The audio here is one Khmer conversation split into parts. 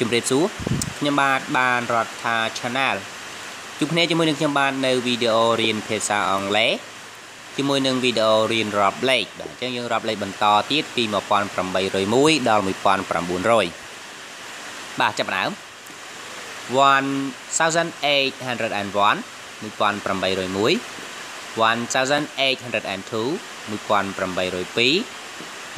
ជំរាបសួរខ្ញុំបាទបានរដ្ឋា Channel ជួបគ្នាជាមួយនឹងខ្ញុំបាទនៅវីដេអូរៀនភាសាអង់គ្លេសជាមួយនឹងវីដេអូរៀនរាប់លេខបាទអញ្ចឹងយើងរាប់លេខបន្តទៀតពី1801ដល់1900បាទចាប់ផ្ដើម1801 1801 1802 1802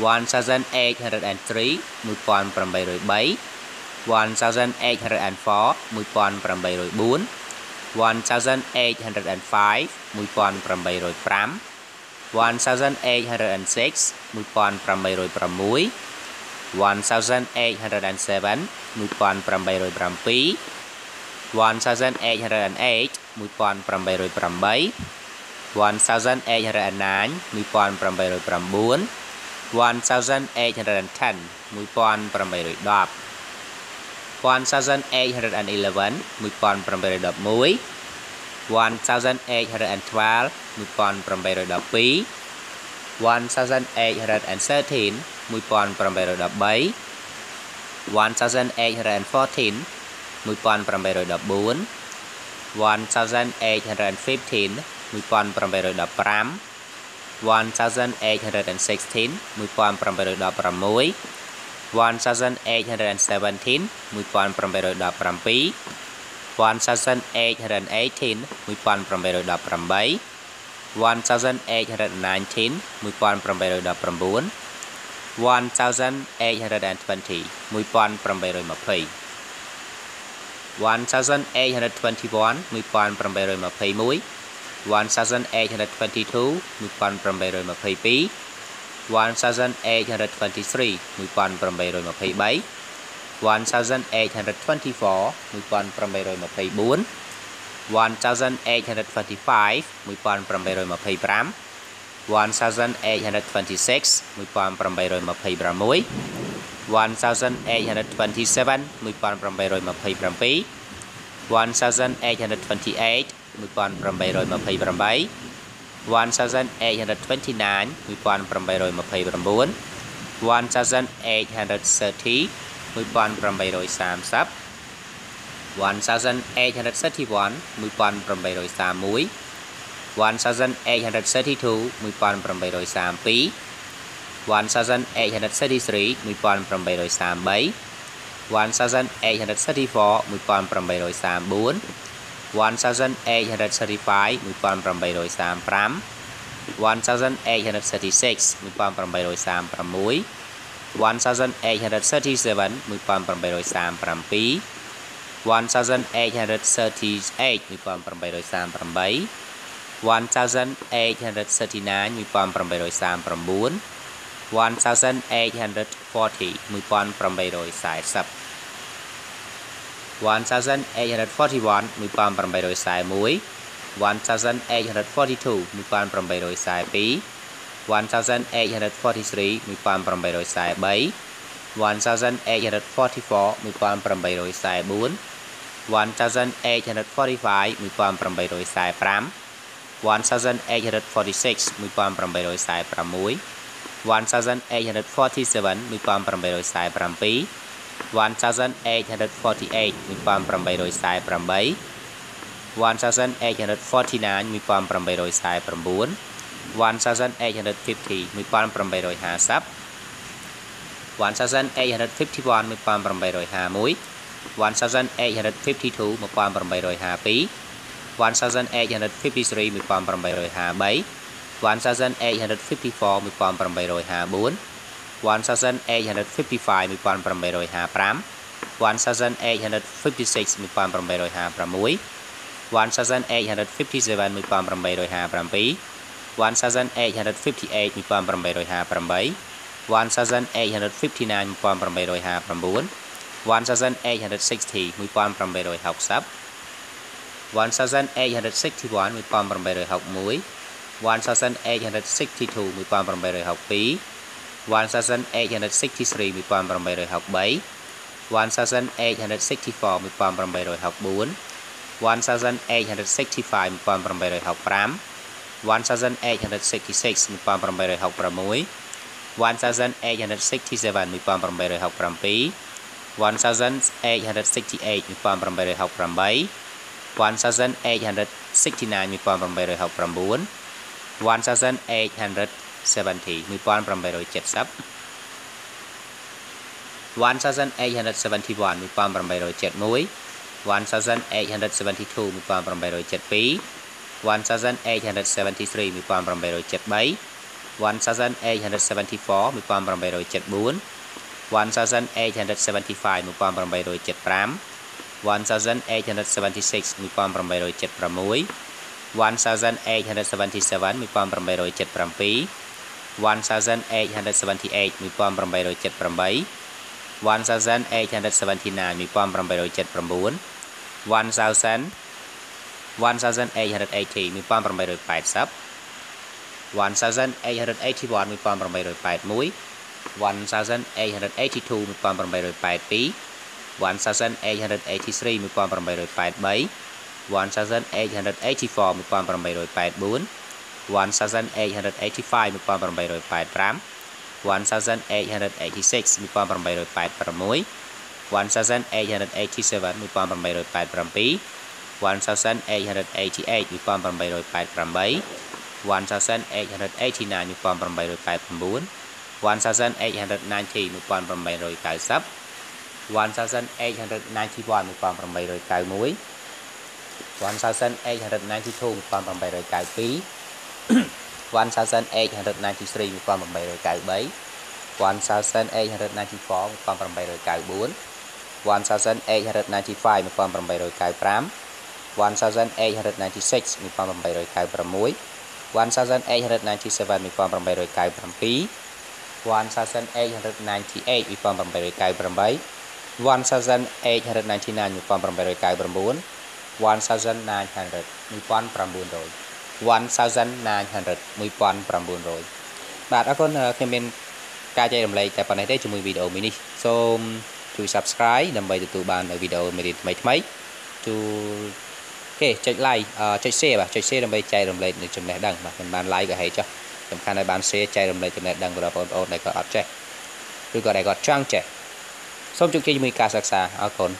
1803 1803 1804 1804 1805 1805 1806 1806 1807 1807 1808 1808 1809 1809 1810 1810 1811 1811 1812 1812 1813 1813 1814 1814 1815 1815 1816 1816 1817 1817 1818 1818 1819 1819 1820 1820 1821 1821 1822 1822 1823 1823 1824 1824 1825 1825 1826 1826 1827 1827 1828 1828 1829 1829 1830 1830 1831 1831 1832 1832 1833 1833 1834 1834 1835 1835 1836 1836 1837 1837 1838 1838 1839 1839 1840 1840 1841 1841 1842 1842 1843 1843 1844 1844 1845 1845 1846 1846 1847 1847 1848 1848 1849 1849 1850 1850 1851 1851 1852 1852 1853 1853 1854 1854 1855 1855 1856 1856 1857 1857 1858 1858 1859 1859 1860 1860 1861 1861 1862 1862 1863 1863 1864 1864 1865 1865 1866 1866 1867 1867 1868 1868 1869 1869 1870 1870 1871 1871 1872 1872 1873 1873 1874 1874 1875 1875 1876 1876 1877 1877 1878 1878 1879 1879 1000 1880 1880 1881 1881 1882 1882 1883 1883 1884 1884 1885 1885 1886 1886 1887 1887 1888 1888 1889 1889 1890 1890 1891 1891 1892 1892 1893 1893 1894 1894 1895 1895 1896 1896 1897 1897 1898 1898 1899 1899 1900 1900 1900 1900បាទអរគុណខ្ញុំមានការចែករំលែកតែប៉ុណ្ណេះទេជាមួយវីដេអូមួយនេះសូមជួយ Subscribe ដើម្បីទទួលបានវីដេអូមេរៀនថ្មីថ្មីជួយគេចុច like ចុច share បាទចុច share ដើម្បីចែករំលែកនៅចំណេះដឹងបាទមិនបាន like ក៏ហីចុះសំខាន់ឲ្យបាន share ចែករំលែកចំណេះដឹងរបស់បងប្អូនដែលគាត់អត់ចេះឬក៏ដែលគាត់ចង់ចេះសូមជោគជ័យជាមួយការសិក្សាអរគុណ